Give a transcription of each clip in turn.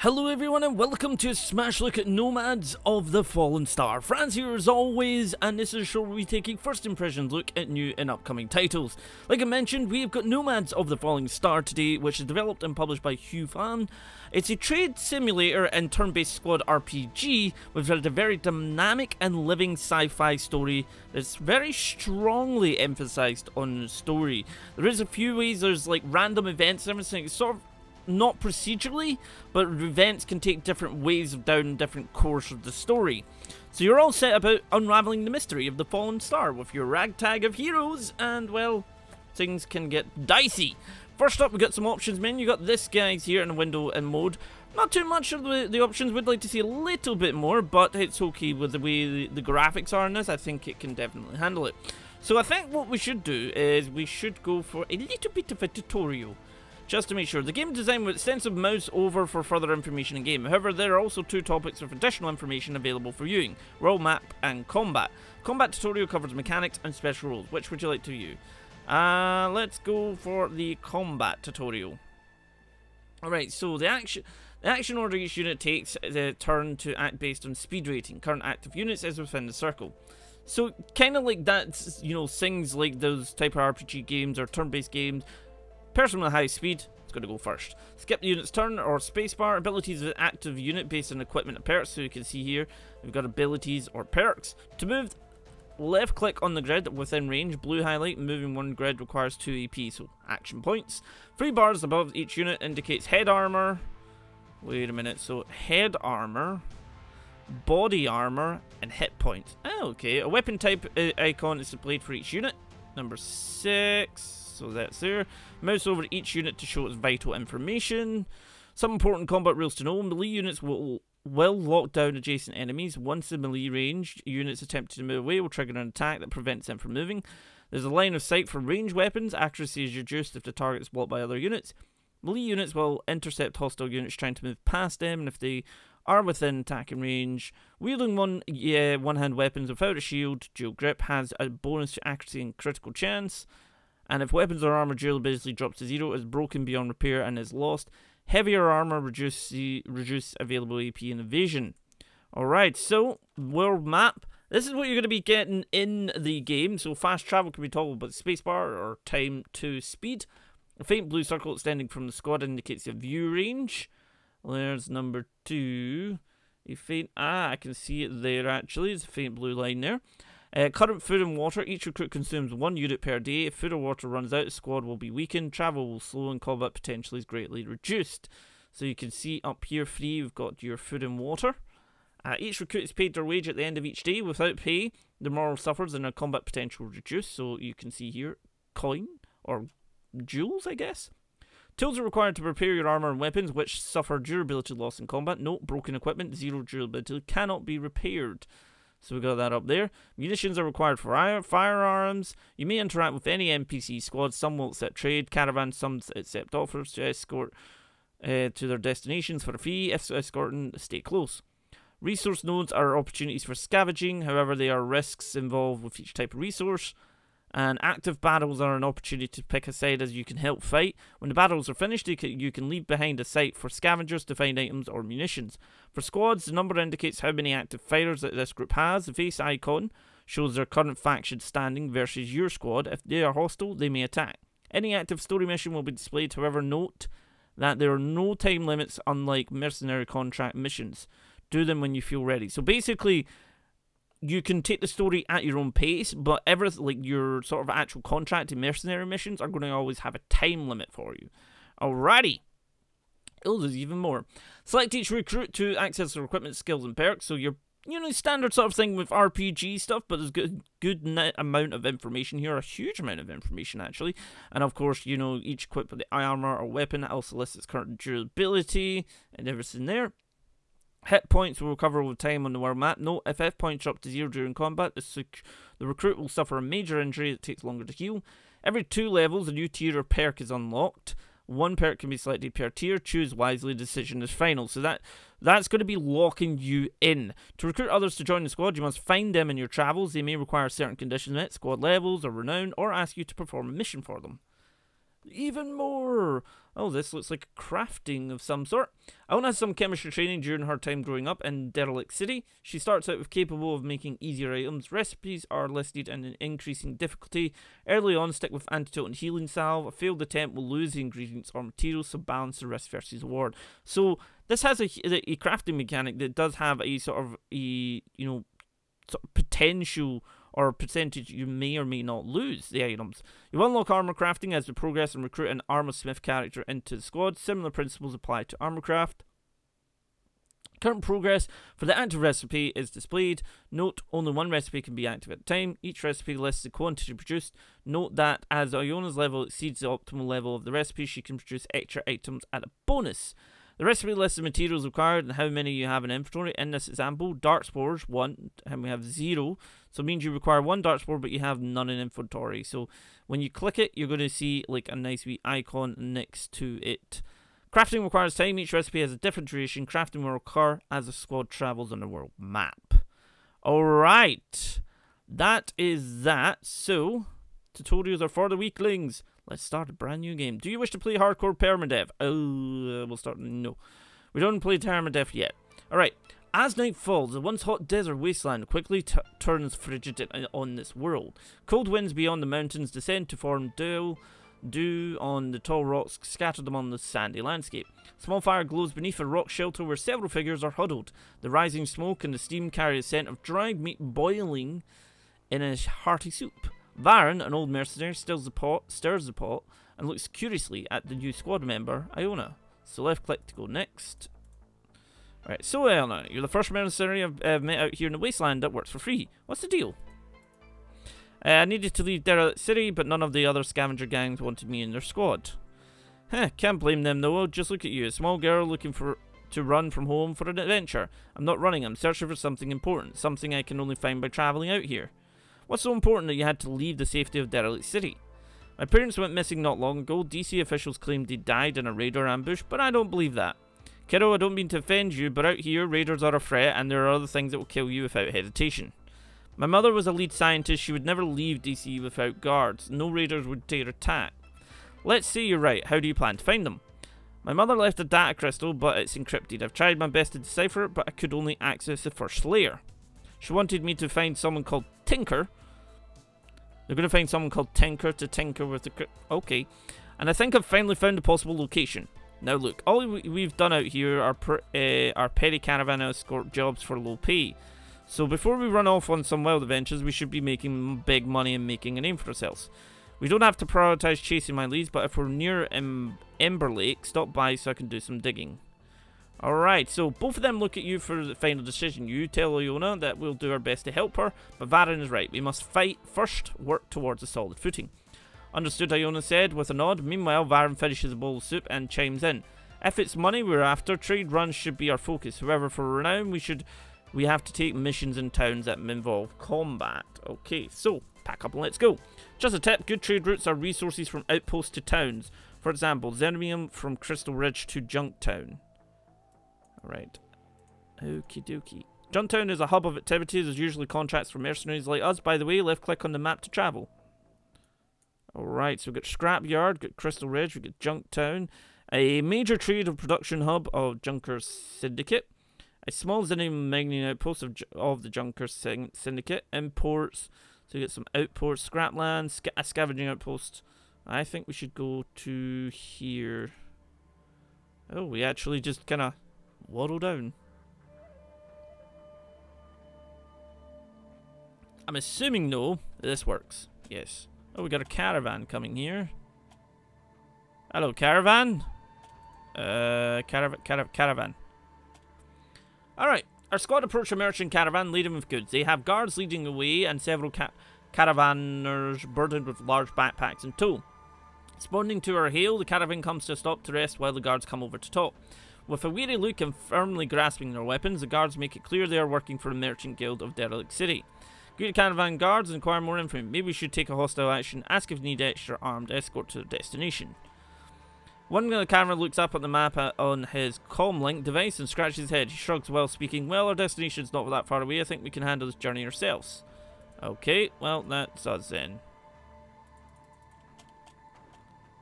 Hello everyone and welcome to smash look at Nomads of the Fallen Star. Frazzz here as always and this is a show where we take a first impressions look at new and upcoming titles. Like I mentioned, we've got Nomads of the Fallen Star today which is developed and published by Huy Phan. It's a trade simulator and turn-based squad RPG with a very dynamic and living sci-fi story that's very strongly emphasized on the story. There is a few ways, there's like random events and everything, it's sort of not procedurally, but events can take different ways of down different course of the story. So you're all set about unraveling the mystery of the fallen star with your ragtag of heroes, and well, things can get dicey. First up, we got some options menu. You got this guys here in window and mode. Not too much of the, the options. Would like to see a little bit more, but it's okay with the way the, the graphics are in this. I think it can definitely handle it. So I think what we should do is we should go for a little bit of a tutorial just to make sure. The game design with extensive mouse over for further information in game. However, there are also two topics of additional information available for viewing. World map and combat. Combat tutorial covers mechanics and special rules. Which would you like to view? Uh, let's go for the combat tutorial. Alright, so the action... The action order each unit takes the turn to act based on speed rating. Current active units is within the circle. So, kind of like that, you know, things like those type of RPG games or turn-based games Person with high speed is going to go first. Skip the unit's turn or spacebar. Abilities of an active unit based on equipment and perks. So you can see here, we've got abilities or perks. To move, left click on the grid within range. Blue highlight. Moving one grid requires 2 EP, so action points. Three bars above each unit indicates head armor. Wait a minute. So head armor, body armor, and hit points. Oh, okay. A weapon type uh, icon is displayed for each unit. Number six so that's there. Mouse over each unit to show its vital information. Some important combat rules to know. Melee units will will lock down adjacent enemies. Once the melee range units attempt to move away will trigger an attack that prevents them from moving. There's a line of sight for range weapons. Accuracy is reduced if the target is blocked by other units. Melee units will intercept hostile units trying to move past them, and if they are within attacking range. Wielding one yeah, one-hand weapons without a shield, dual grip, has a bonus to accuracy and critical chance. And if weapons or armor durability drops to zero, is broken beyond repair and is lost. Heavier armor reduce reduce available AP and evasion. Alright, so world map. This is what you're going to be getting in the game. So fast travel can be toggled by spacebar or time to speed. A faint blue circle extending from the squad indicates your view range. There's number two. A faint ah, I can see it there actually. It's a faint blue line there. Uh, current food and water. Each recruit consumes one unit per day. If food or water runs out, the squad will be weakened. Travel will slow and combat potentially is greatly reduced. So you can see up here free, we've got your food and water. Uh, each recruit is paid their wage at the end of each day. Without pay, the moral suffers and their combat potential reduced. So you can see here, coin or jewels, I guess. Tools are required to repair your armor and weapons, which suffer durability loss in combat. Note, broken equipment, zero durability, cannot be repaired. So we got that up there. Munitions are required for firearms. You may interact with any NPC squad. Some will accept trade caravans. Some accept offers to escort uh, to their destinations for a fee. If escorting, stay close. Resource nodes are opportunities for scavenging. However, there are risks involved with each type of resource and active battles are an opportunity to pick a side as you can help fight. When the battles are finished, you can, you can leave behind a site for scavengers to find items or munitions. For squads, the number indicates how many active fighters that this group has. The face icon shows their current faction standing versus your squad. If they are hostile, they may attack. Any active story mission will be displayed, however, note that there are no time limits unlike mercenary contract missions. Do them when you feel ready. So basically, you can take the story at your own pace, but everything like your sort of actual contract and mercenary missions are going to always have a time limit for you. Alrighty. Oh, there's even more. Select each recruit to access their equipment, skills, and perks. So you're you know standard sort of thing with RPG stuff, but there's good good amount of information here, a huge amount of information actually. And of course, you know each equipped with the armor or weapon also lists its current durability and everything there. Hit points will recover over time on the world map. Note, if hit points drop to zero during combat, the, the recruit will suffer a major injury that takes longer to heal. Every two levels, a new tier or perk is unlocked. One perk can be selected per tier. Choose wisely. Decision is final. So that that's going to be locking you in. To recruit others to join the squad, you must find them in your travels. They may require certain conditions met, squad levels or renown, or ask you to perform a mission for them. Even more! Oh, this looks like crafting of some sort. Iona has some chemistry training during her time growing up in Derelict City. She starts out with capable of making easier items. Recipes are listed in an increasing difficulty. Early on, stick with antidote and healing salve. A failed attempt will lose the ingredients or materials, so balance the risk versus reward. So this has a, a crafting mechanic that does have a sort of a you know sort of potential or percentage you may or may not lose the items. You unlock armor crafting as you progress and recruit an armor smith character into the squad. Similar principles apply to armor craft. Current progress for the active recipe is displayed. Note only one recipe can be active at a time. Each recipe lists the quantity produced. Note that as Iona's level exceeds the optimal level of the recipe, she can produce extra items at a bonus. The recipe lists the materials required and how many you have in inventory. In this example, dark spores, one, and we have zero. So it means you require one dark spore, but you have none in inventory. So when you click it, you're going to see like a nice wee icon next to it. Crafting requires time. Each recipe has a different duration. Crafting will occur as the squad travels on the world map. Alright. That is that. So, tutorials are for the weaklings. Let's start a brand new game. Do you wish to play hardcore permadeath? Oh, we'll start. No. We don't play permadeath yet. Alright. As night falls, the once hot desert wasteland quickly turns frigid on this world. Cold winds beyond the mountains descend to form dew, dew on the tall rocks scattered among the sandy landscape. Small fire glows beneath a rock shelter where several figures are huddled. The rising smoke and the steam carry a scent of dried meat boiling in a hearty soup. Varen, an old mercenary, stirs the pot, stirs the pot and looks curiously at the new squad member, Iona. So left click to go next. Right, so Iona, you're the first mercenary I've uh, met out here in the wasteland that works for free. What's the deal? Uh, I needed to leave Derelict City, but none of the other scavenger gangs wanted me in their squad. Can't blame them though, just look at you, a small girl looking for to run from home for an adventure. I'm not running, I'm searching for something important, something I can only find by travelling out here. What's so important that you had to leave the safety of Derelict City? My parents went missing not long ago. DC officials claimed they died in a raider ambush, but I don't believe that. Kiddo, I don't mean to offend you, but out here, raiders are a threat, and there are other things that will kill you without hesitation. My mother was a lead scientist. She would never leave DC without guards. No raiders would dare attack. Let's say you're right. How do you plan to find them? My mother left a data crystal, but it's encrypted. I've tried my best to decipher it, but I could only access the first layer. She wanted me to find someone called Tinker. They're going to find someone called Tinker to tinker with the... Okay. And I think I've finally found a possible location. Now look, all we've done out here are, per, uh, are petty caravan escort jobs for low pay. So before we run off on some wild adventures, we should be making big money and making a name for ourselves. We don't have to prioritize chasing my leads, but if we're near em Ember Lake, stop by so I can do some digging. Alright, so both of them look at you for the final decision. You tell Iona that we'll do our best to help her, but Varen is right. We must fight first, work towards a solid footing. Understood, Iona said with a nod. Meanwhile, Varen finishes a bowl of soup and chimes in. If it's money we're after, trade runs should be our focus. However, for renown, we should we have to take missions in towns that involve combat. Okay, so pack up and let's go. Just a tip, good trade routes are resources from outposts to towns. For example, Xermium from Crystal Ridge to Junktown. Alright. Okie dokie. Junktown is a hub of activities. There's usually contracts for mercenaries like us. By the way, left click on the map to travel. Alright, so we've got Scrapyard, got Crystal Ridge, we've got Junktown. A major trade of production hub of Junker Syndicate. A small Xenium mining outpost of, of the Junker Syndicate. Imports. So we get some outports. Scrapland, sca a scavenging outpost. I think we should go to here. Oh, we actually just kind of waddle down. I'm assuming, no, this works. Yes. Oh, we got a caravan coming here. Hello, caravan. Uh, caravan, caravan, caravan. Alright. Our squad approach a merchant caravan laden with goods. They have guards leading the way and several ca caravanners burdened with large backpacks and tow. Responding to our hail, the caravan comes to a stop to rest while the guards come over to talk. With a weary look and firmly grasping their weapons, the guards make it clear they are working for the Merchant Guild of Derelict City. Greet caravan guards and inquire more information. Maybe we should take a hostile action, ask if you need extra armed escort to the destination. One of the caravan looks up at the map on his comlink device and scratches his head. He shrugs while speaking, Well, our destination's not that far away. I think we can handle this journey ourselves. Okay, well, that's us then.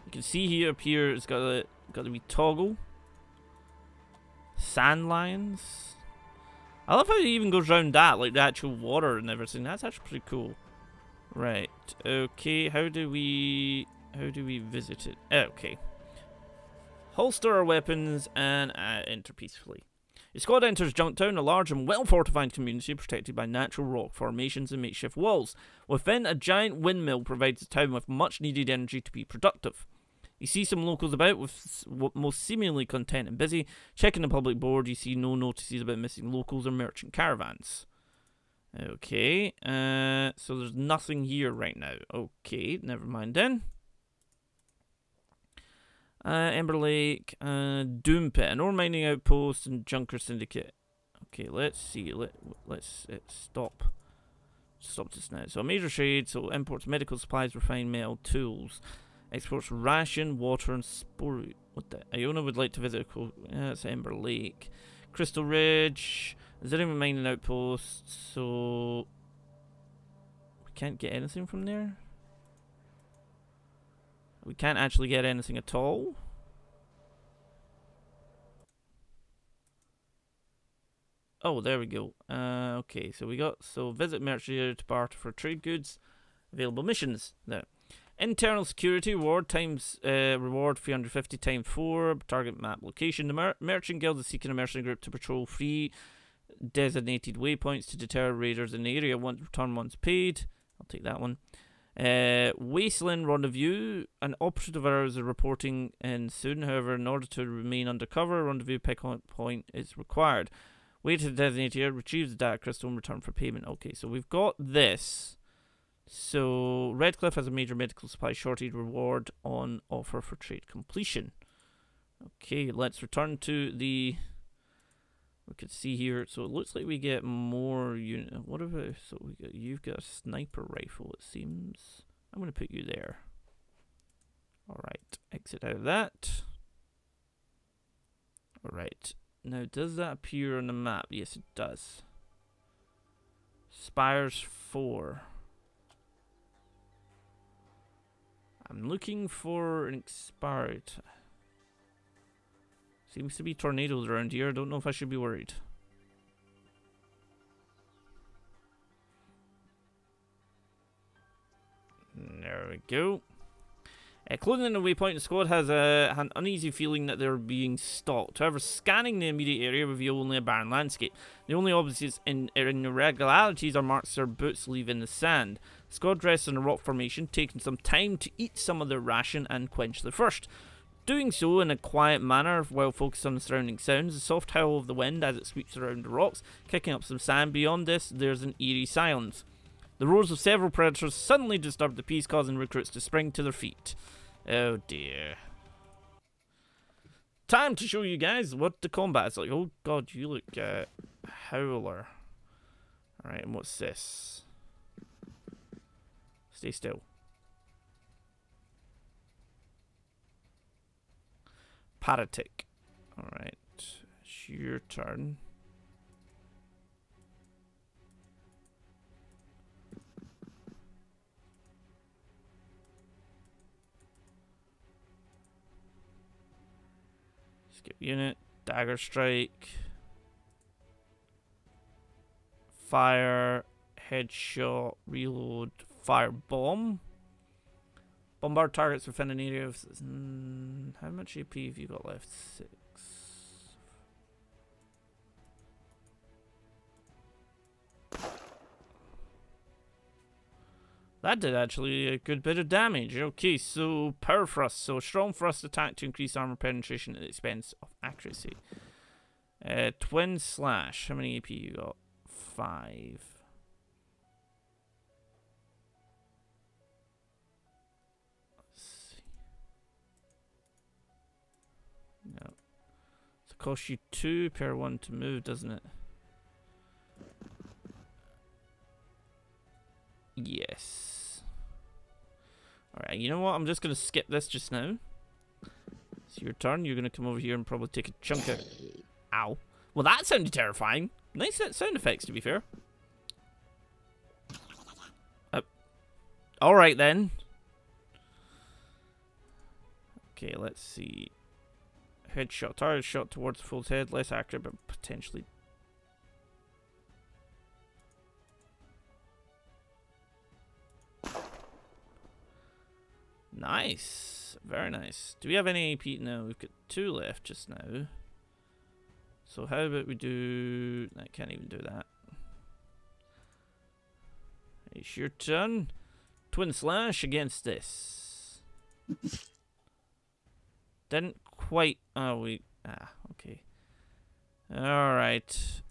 You can see here up here it's got a got to be toggle. Sand lions. I love how it even goes around that, like the actual water and everything. That's actually pretty cool. Right. Okay. How do we how do we visit it? Okay. Holster our weapons and uh, enter peacefully. Your squad enters Junktown, a large and well-fortified community protected by natural rock formations and makeshift walls. Within, a giant windmill provides the town with much-needed energy to be productive. You see some locals about, with most seemingly content and busy. Checking the public board, you see no notices about missing locals or merchant caravans. Okay, uh, so there's nothing here right now. Okay, never mind then. Uh, Ember Lake, uh, Doom Pit, an ore mining outpost, and Junker Syndicate. Okay, let's see. Let let's, let's stop. Stop this now. So major trade. So imports medical supplies, refined metal, tools. Exports ration, water, and spore. What the? Iona would like to visit. Yeah, it's Ember Lake, Crystal Ridge. Even mining outpost? So we can't get anything from there. We can't actually get anything at all. Oh, there we go. Uh, okay, so we got so visit merchant to barter for trade goods. Available missions there. Internal security reward times uh, reward 350 times 4 target map location. The mer merchant guild is seeking a merchant group to patrol free designated waypoints to deter raiders in the area. Once return once paid. I'll take that one. Uh, Wasteland Rendezvous. An operative hours are reporting in soon. However, in order to remain undercover, rendezvous point is required. Wait to the designated area, retrieve the data crystal, and return for payment. Okay, so we've got this. So, Redcliffe has a major medical supply shortage reward on offer for trade completion. Okay, let's return to the we could see here. So it looks like we get more unit. What about so we got you've got a sniper rifle. It seems. I'm going to put you there. All right, exit out of that. All right. Now, does that appear on the map? Yes, it does. Spires 4. I'm looking for an expired. Seems to be tornadoes around here. Don't know if I should be worried. There we go. Uh, clothing in the waypoint, the squad has a, an uneasy feeling that they're being stalked. However, scanning the immediate area reveal only a barren landscape. The only obvious in irregularities are marks their boots leave in the sand. Squad rests in a rock formation, taking some time to eat some of their ration and quench their thirst. Doing so in a quiet manner while focused on the surrounding sounds, the soft howl of the wind as it sweeps around the rocks, kicking up some sand. Beyond this, there's an eerie silence. The roars of several predators suddenly disturb the peace, causing recruits to spring to their feet. Oh dear. Time to show you guys what the combat is like. Oh god, you look uh, howler. Alright, and what's this? Stay still. Paratic. Alright. It's your turn. Skip unit. Dagger strike. Fire. Headshot. Reload. Fire bomb. Bombard targets within an area of... Mm, how much AP have you got left? Six. That did actually a good bit of damage. Okay, so power thrust. So strong thrust attack to increase armor penetration at the expense of accuracy. Uh, twin slash. How many AP you got? Five. Costs you two per one to move, doesn't it? Yes. Alright, you know what? I'm just going to skip this just now. It's your turn. You're going to come over here and probably take a chunk out. Ow. Well, that sounded terrifying. Nice sound effects, to be fair. Uh, Alright then. Okay, let's see. Headshot. Target shot towards the fool's head. Less accurate, but potentially. Nice. Very nice. Do we have any AP? No, we've got two left just now. So how about we do... I can't even do that. It's your turn. Twin slash against this. Didn't quite... Oh, we... Ah, okay. Alright.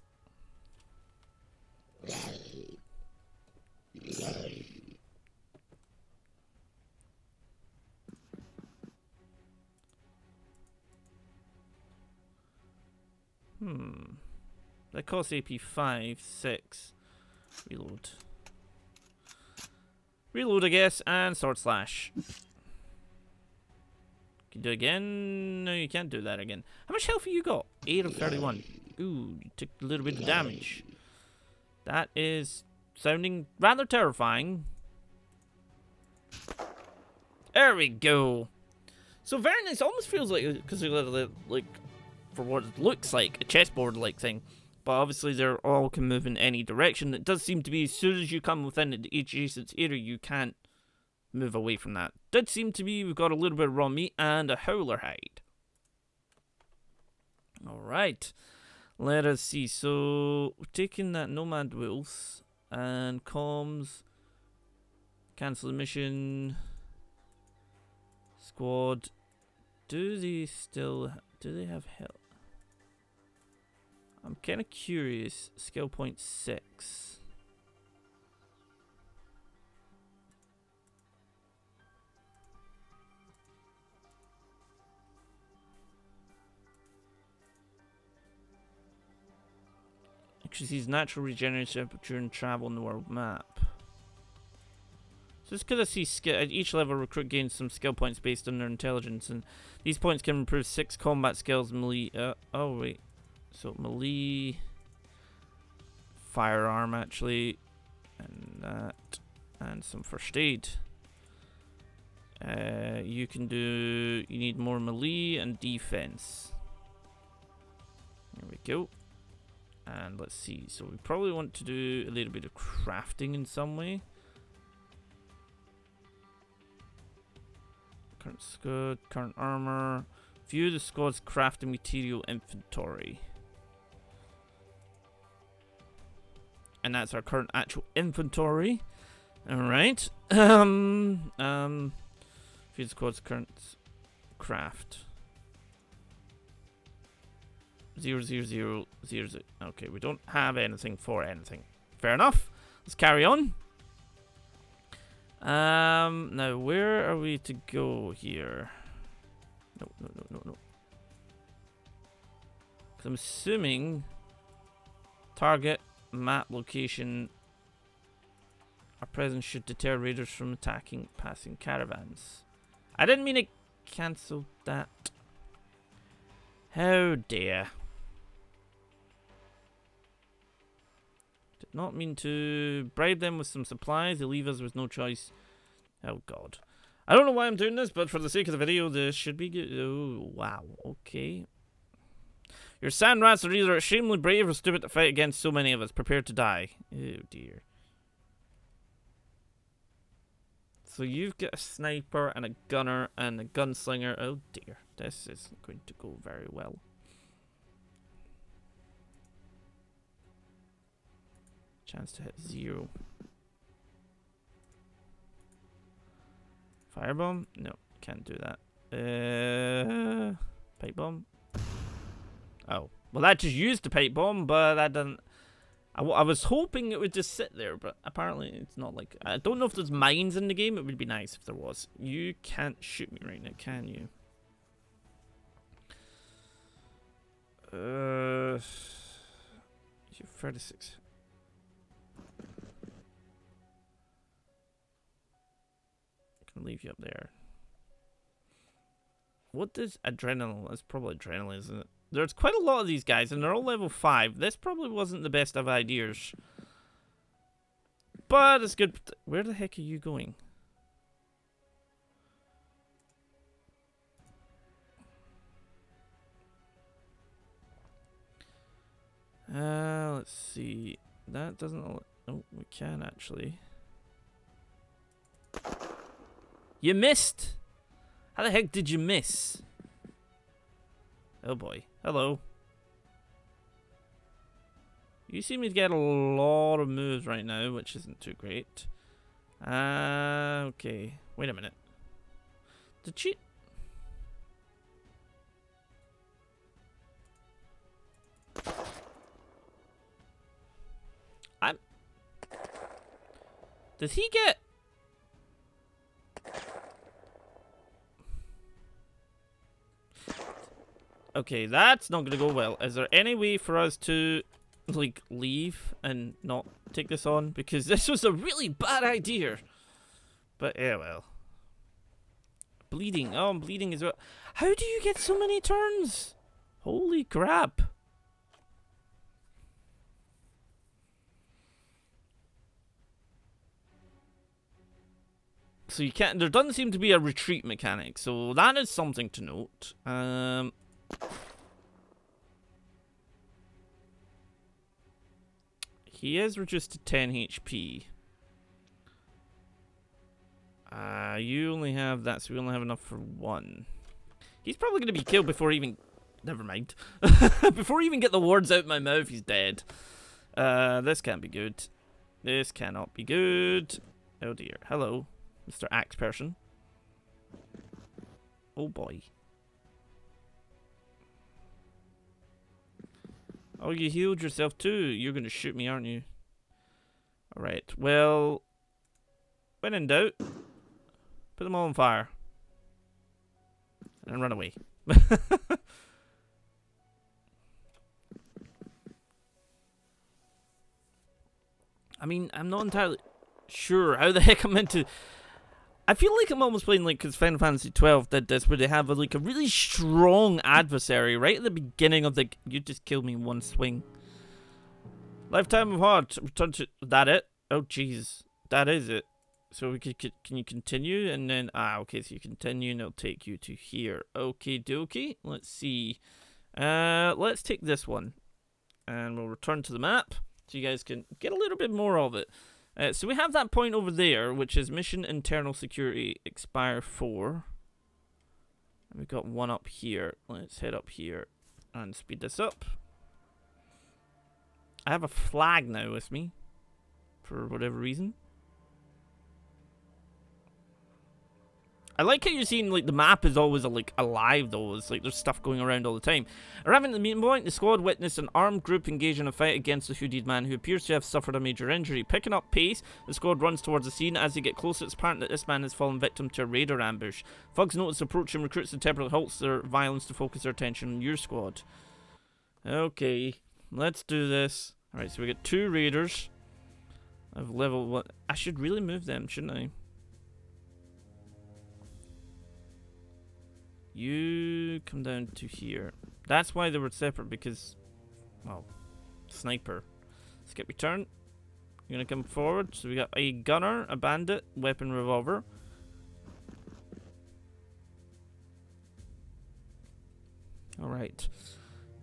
Hmm. That costs AP 5, 6. Reload. Reload, I guess, and sword slash. Can you do it again? No, you can't do that again. How much health have you got? 8 of 31. Ooh, you took a little bit of damage. That is sounding rather terrifying. There we go. So very nice. Almost feels like because like for what it looks like, a chessboard-like thing. But obviously they all can move in any direction. It does seem to be as soon as you come within the adjacent area, you can't move away from that. Does seem to be we've got a little bit of raw meat and a howler hide. Alright. Let us see. So, taking that Nomad Wolves and comms. Cancel the mission. Squad. Do they still... Do they have help? I'm kind of curious. Skill point 6. Xerxes' natural regeneration during travel on the world map. So because I see skill at each level recruit gains some skill points based on their intelligence and these points can improve six combat skills melee uh, oh wait. So melee firearm actually and that and some first aid. Uh, you can do you need more melee and defense. There we go. And let's see, so we probably want to do a little bit of crafting in some way. Current squad, current armor. View the squad's crafting material inventory. and that's our current actual inventory. Alright. Um, um, view the Squad's current craft. Zero, zero, zero, zero, zero. Okay, we don't have anything for anything. Fair enough. Let's carry on. Um, now where are we to go here? No, no, no, no, no. Because I'm assuming target map location our presence should deter raiders from attacking passing caravans. I didn't mean to cancel that. How dare. Not mean to bribe them with some supplies. They leave us with no choice. Oh god. I don't know why I'm doing this, but for the sake of the video, this should be good. Oh, wow. Okay. Your sand rats are either extremely brave or stupid to fight against so many of us. Prepared to die. Oh dear. So you've got a sniper and a gunner and a gunslinger. Oh dear. This isn't going to go very well. Chance to hit zero. Firebomb? No, can't do that. Uh, pipe bomb? Oh. Well, that just used the pipe bomb, but that doesn't... I, I was hoping it would just sit there, but apparently it's not like... I don't know if there's mines in the game. It would be nice if there was. You can't shoot me right now, can you? Uh... You're 36. leave you up there. What does adrenaline? That's probably adrenaline, isn't it? There's quite a lot of these guys, and they're all level 5. This probably wasn't the best of ideas. But it's good. Where the heck are you going? Uh, let's see. That doesn't... Oh, we can actually. You missed. How the heck did you miss? Oh boy. Hello. You seem to get a lot of moves right now, which isn't too great. Uh, okay. Wait a minute. Did she? I'm. Did he get? Okay, that's not gonna go well. Is there any way for us to, like, leave and not take this on? Because this was a really bad idea. But yeah, well. Bleeding. Oh, I'm bleeding as well. How do you get so many turns? Holy crap. So you can't. There doesn't seem to be a retreat mechanic, so that is something to note. Um, he is reduced to 10 HP. Uh, you only have that, so we only have enough for one. He's probably going to be killed before even. Never mind. before even get the words out my mouth, he's dead. Uh, this can't be good. This cannot be good. Oh dear. Hello, Mr. Axe Person. Oh boy. Oh, you healed yourself too. You're going to shoot me, aren't you? Alright, well. When in doubt, put them all on fire. And run away. I mean, I'm not entirely sure how the heck I'm meant to. I feel like I'm almost playing like because Final Fantasy twelve did this, where they have a, like a really strong adversary right at the beginning of the. You just killed me in one swing. Lifetime of Heart. Return to that. It. Oh jeez, that is it. So we could, could can you continue and then ah okay so you continue and it'll take you to here. Okay dokie. Let's see. Uh, let's take this one, and we'll return to the map so you guys can get a little bit more of it. Uh, so we have that point over there, which is Mission Internal Security Expire 4. And we've got one up here. Let's head up here and speed this up. I have a flag now with me, for whatever reason. I like how you're seeing like the map is always like alive though. It's like there's stuff going around all the time. Arriving at the meeting point, the squad witnessed an armed group engage in a fight against the hooded man who appears to have suffered a major injury. Picking up pace, the squad runs towards the scene. As they get closer, it's apparent that this man has fallen victim to a raider ambush. Thugs notice approach and recruits and temporarily halts their violence to focus their attention on your squad. Okay, let's do this. Alright, so we get two raiders of level one. I should really move them, shouldn't I? You come down to here. That's why they were separate because, well, sniper. Skip your turn. You're gonna come forward. So we got a gunner, a bandit, weapon, revolver. All right.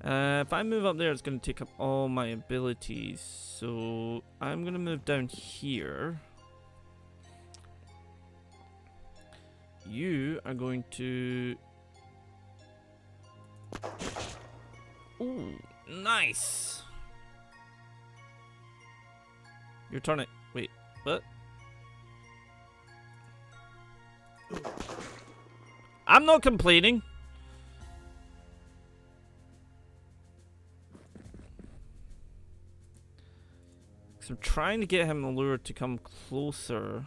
Uh, if I move up there, it's gonna take up all my abilities. So I'm gonna move down here. You are going to Ooh, nice. Your turn it. Wait, what? I'm not complaining. I'm trying to get him the lure to come closer.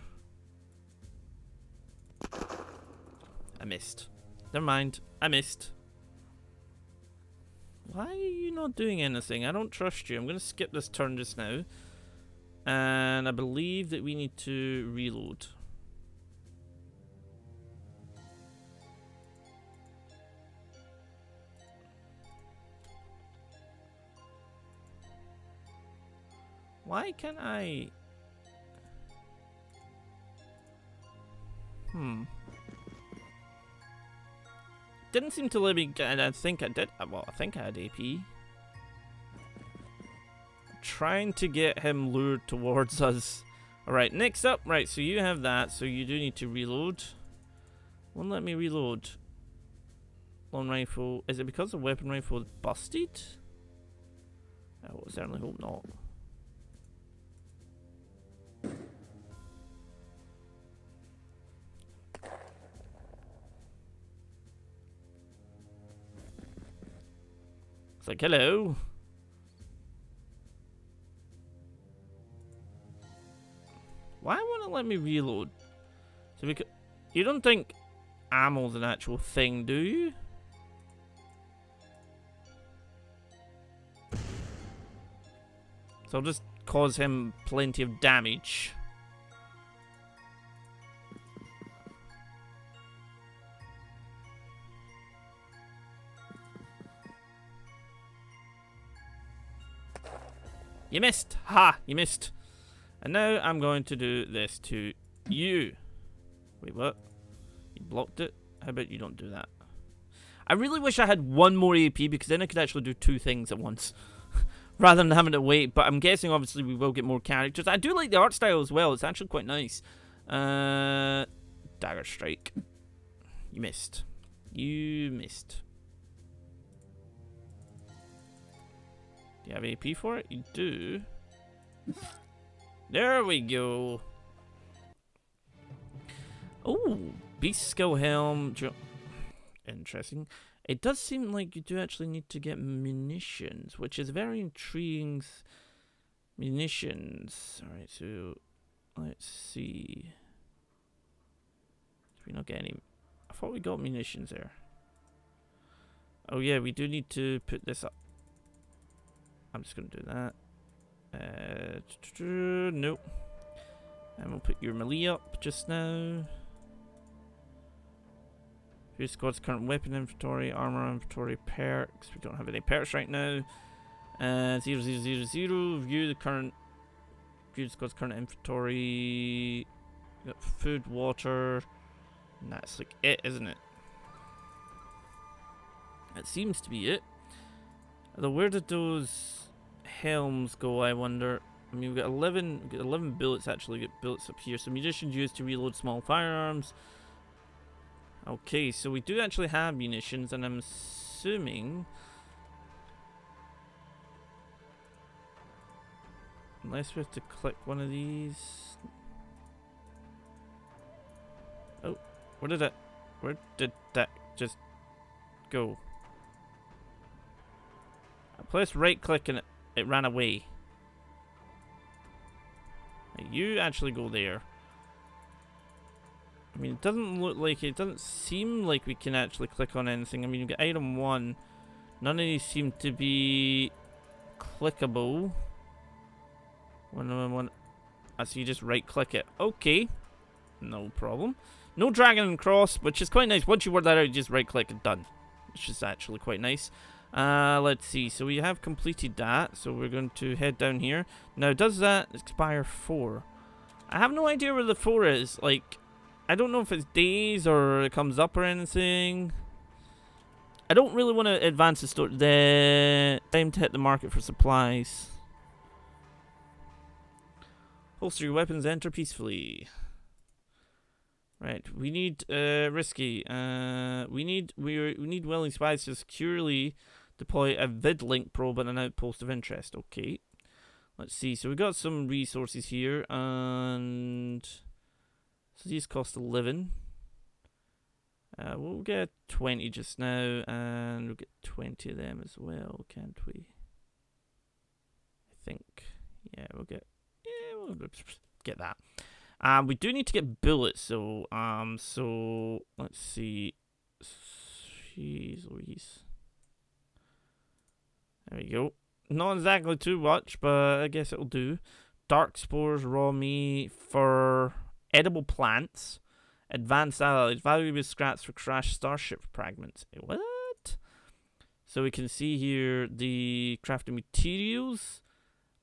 I missed. Never mind. I missed. Why are you not doing anything? I don't trust you. I'm going to skip this turn just now. And I believe that we need to reload. Why can't I... Hmm. Didn't seem to let me get, I think I did, uh, well, I think I had AP. trying to get him lured towards us. Alright, next up, right, so you have that, so you do need to reload. Won't let me reload. Long rifle. Is it because the weapon rifle busted? I will certainly hope not. It's like, hello. Why won't it let me reload? So because you don't think ammo's an actual thing, do you? So I'll just cause him plenty of damage. You missed! Ha! You missed. And now I'm going to do this to you. Wait, what? You blocked it? How about you don't do that? I really wish I had one more AP because then I could actually do two things at once. Rather than having to wait. But I'm guessing obviously we will get more characters. I do like the art style as well. It's actually quite nice. Uh, dagger strike. You missed. You missed. Do you have AP for it? You do. There we go. Oh, beast skill helm. Interesting. It does seem like you do actually need to get munitions, which is very intriguing. Munitions. Alright, so let's see. Did we not get any? I thought we got munitions there. Oh yeah, we do need to put this up. I'm just going to do that. Uh, nope. And we'll put your melee up just now. Your squad's current weapon inventory, armor inventory, perks. We don't have any perks right now. Uh, zero zero zero zero. View the current. View the squad's current inventory. got food, water. And that's like it, isn't it? That seems to be it. Although, where did those helms go, I wonder? I mean, we've got 11, we've got 11 bullets actually, we bullets up here. So munitions used to reload small firearms. Okay, so we do actually have munitions, and I'm assuming... Unless we have to click one of these... Oh, where did that... Where did that just go? I pressed right click and it it ran away. You actually go there. I mean, it doesn't look like it doesn't seem like we can actually click on anything. I mean, you get item one. None of these seem to be clickable. One, one, one. Ah, so you just right click it. Okay. No problem. No dragon and cross, which is quite nice. Once you work that out, you just right click and done. Which is actually quite nice. Uh, let's see. So we have completed that. So we're going to head down here. Now, does that expire 4? I have no idea where the 4 is. Like, I don't know if it's days or it comes up or anything. I don't really want to advance the store. The time to hit the market for supplies. Holster your weapons, enter peacefully. Right, we need uh risky. Uh we need we we need willing spies to securely Deploy a vidlink probe at an outpost of interest. Okay. Let's see. So we've got some resources here, and so these cost 11. Uh, we'll get 20 just now, and we'll get 20 of them as well, can't we? I think. Yeah, we'll get. Yeah, we'll get that. Um, we do need to get bullets, so um, so let's see. Jeez Louise. There we go. Not exactly too much, but I guess it'll do. Dark spores, raw meat for edible plants. Advanced alloys, valuable scraps for crashed starship fragments. Eh, what? So we can see here the crafting materials.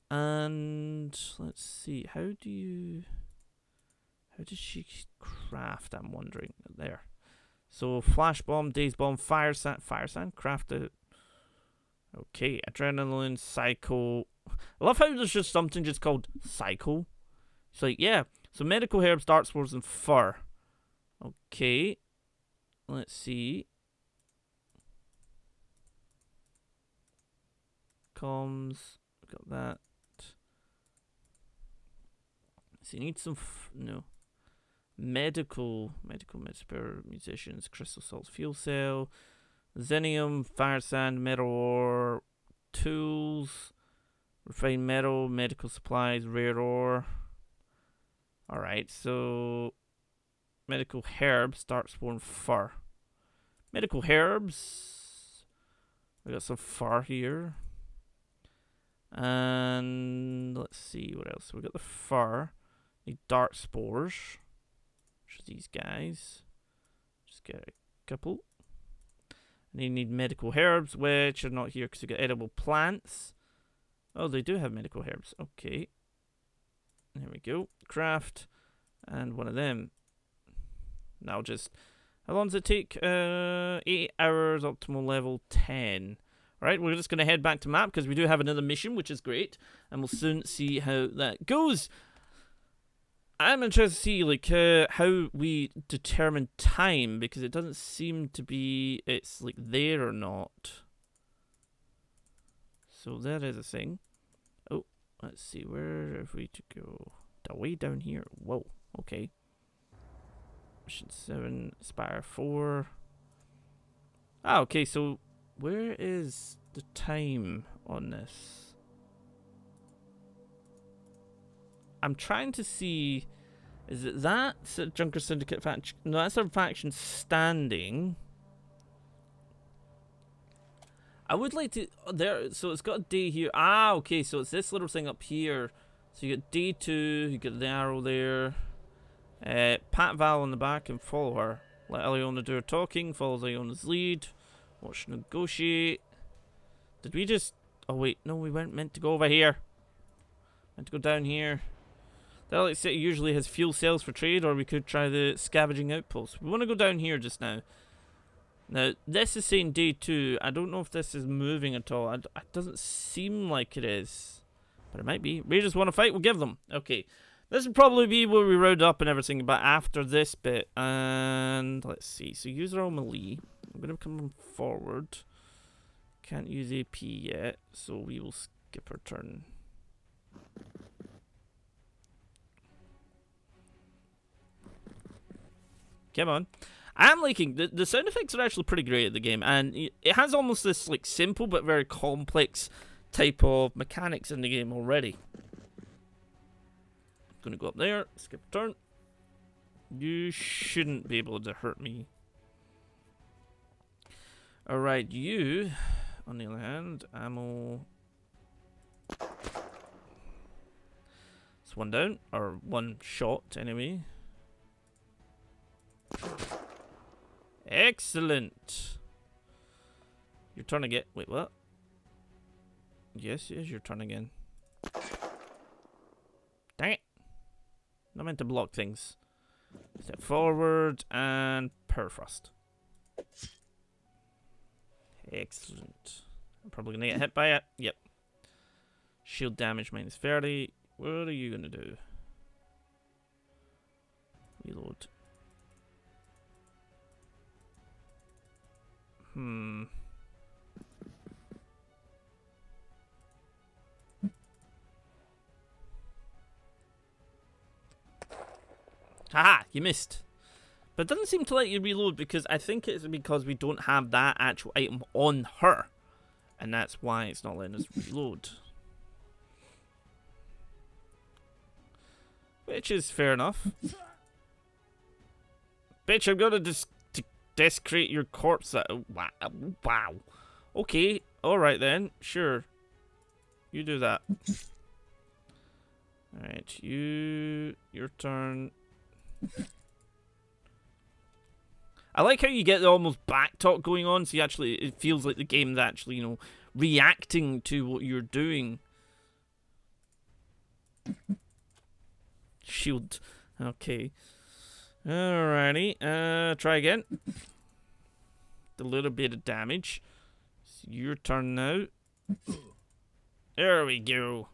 And let's see, how do you... How does she craft, I'm wondering. There. So flash bomb, daze bomb, fire sand, fire sand, crafted Okay, adrenaline, psycho, I love how there's just something just called cycle. It's like, yeah. So medical herbs, dark spores, and fur. Okay. Let's see. Comms. Got that. So you need some. no. Medical. Medical med musicians. Crystal salts. Fuel cell. Xenium. Fire sand. Metal ore. Tools. Refined metal. Medical supplies. Rare ore. Alright, so medical herbs, dark spawn fur. Medical herbs. We got some fur here. And let's see what else. We got the fur. Need dark spores. Which are these guys. Just get a couple. And you need medical herbs, which are not here because we got edible plants. Oh, they do have medical herbs. Okay. There we go. Craft. And one of them. Now just... How long does it take? Uh, 8 hours, optimal level 10. Right, we're just going to head back to map because we do have another mission, which is great. And we'll soon see how that goes. I'm interested to see like uh, how we determine time because it doesn't seem to be it's like there or not. So that is a thing. Oh, let's see where have we to go? The Way down here. Whoa. Okay. Mission seven, Spire four. Ah, okay. So where is the time on this? I'm trying to see. Is it that Junker Syndicate faction? No, that's a faction standing. I would like to Oh, there. So it's got a D here. Ah, okay. So it's this little thing up here. So you get D two. You get the arrow there. Uh, pat Val on the back and follow her. Let Eliona do her talking. Follow Eliona's lead. Watch negotiate. Did we just... Oh, wait. No, we weren't meant to go over here. Meant to go down here. The Elite City usually has fuel cells for trade, or we could try the scavenging outpost. We want to go down here just now. Now, this is saying day two. I don't know if this is moving at all. It doesn't seem like it is. But it might be. Raiders want to fight? We'll give them. Okay. This will probably be where we round up and everything, but after this bit. And let's see. So use our melee. I'm going to come forward. Can't use AP yet, so we will skip our turn. Come on. I'm liking the the sound effects are actually pretty great at the game, and it has almost this like simple but very complex type of mechanics in the game already. Gonna go up there, skip turn. You shouldn't be able to hurt me. Alright, you, on the other hand, ammo. It's one down, or one shot anyway. Excellent. Your turn again. Wait, what? Yes, yes, your turn again. Dang it. Not meant to block things. Step forward and Perfrost. Excellent. I'm probably gonna get hit by it. Yep. Shield damage minus 30. What are you gonna do? Reload. Hmm. Haha, you missed. But it doesn't seem to let you reload because I think it's because we don't have that actual item on her. And that's why it's not letting us reload. Which is fair enough. Bitch, I'm gonna just desecrate your corpse. Wow. Wow. Okay. Alright then. Sure. You do that. Alright. You... Your turn. I like how you get the almost back talk going on, so you actually it feels like the game's actually, you know, reacting to what you're doing. Shield. Okay. Alrighty. Uh try again. A little bit of damage. It's your turn now. There we go.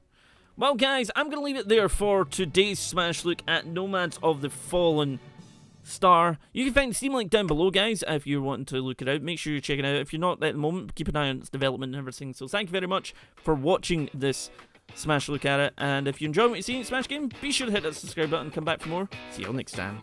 Well, guys, I'm going to leave it there for today's Smash look at Nomads of the Fallen Star. You can find the Steam link down below, guys, if you're wanting to look it out. Make sure you check it out. If you're not at the moment, keep an eye on its development and everything. So thank you very much for watching this Smash a look at it. And if you enjoy what you see Smash Game, be sure to hit that subscribe button and come back for more. See you all next time.